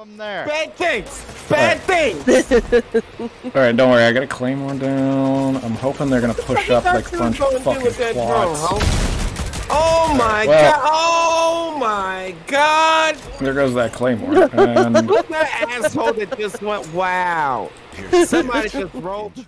them there. Bad things. Bad things. All right, don't worry. I got a claymore down. I'm hoping they're gonna push up like a bunch of fucking plots. Oh my Well- god! Oh my god! There goes that claymore. And Look at that asshole that just went wow. Somebody just rolled.